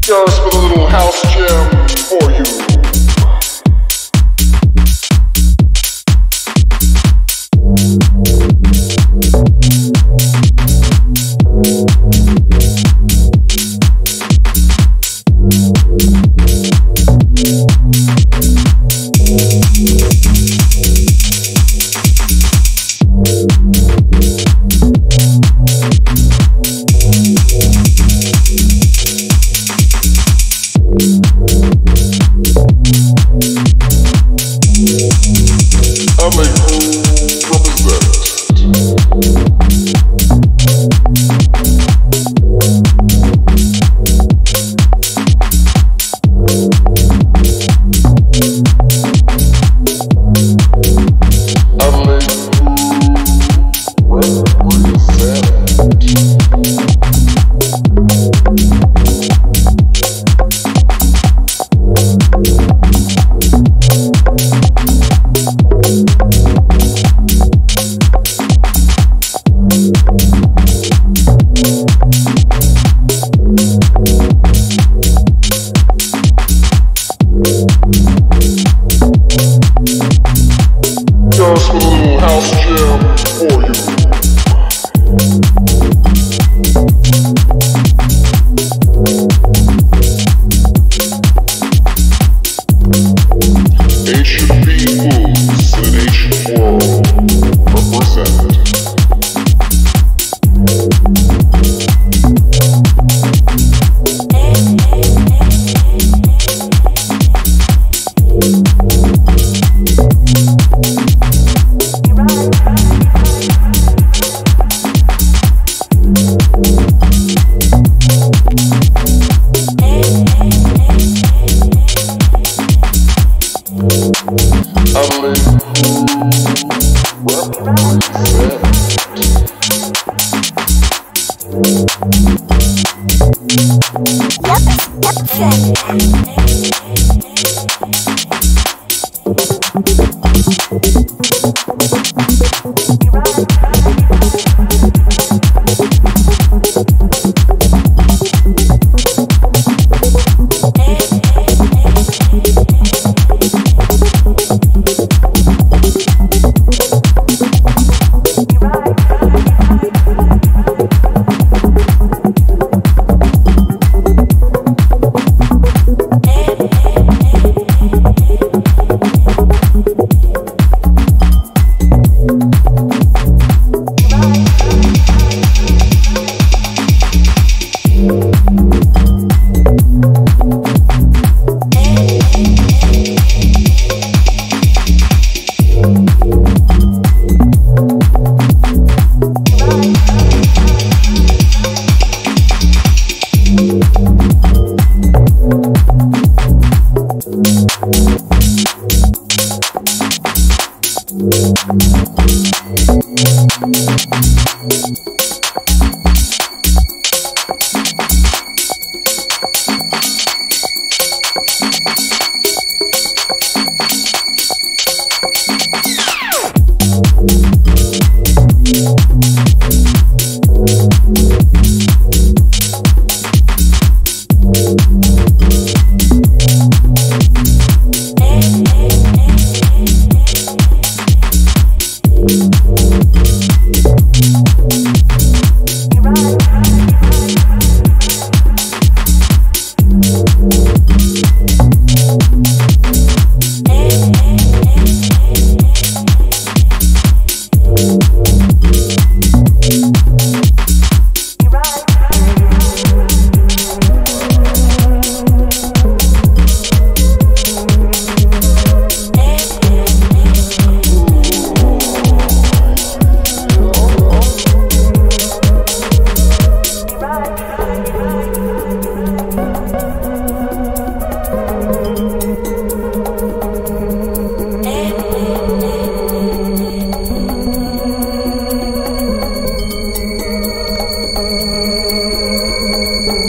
Just a little house gem house gem for you. Thank you. Hey.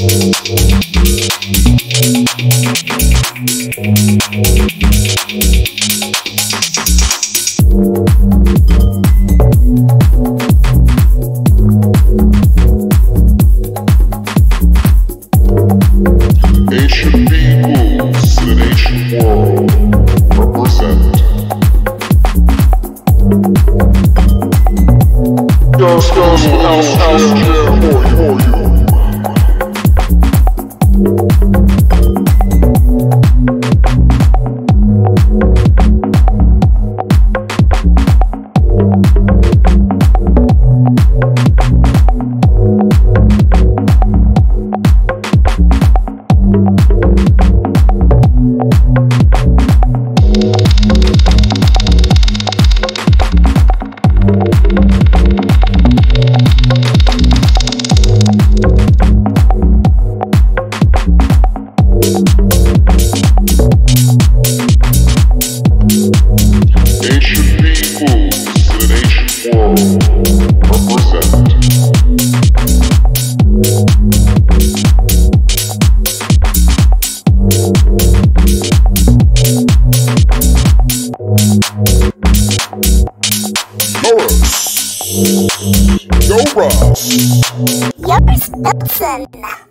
Ancient in. Just us house for you. docenna.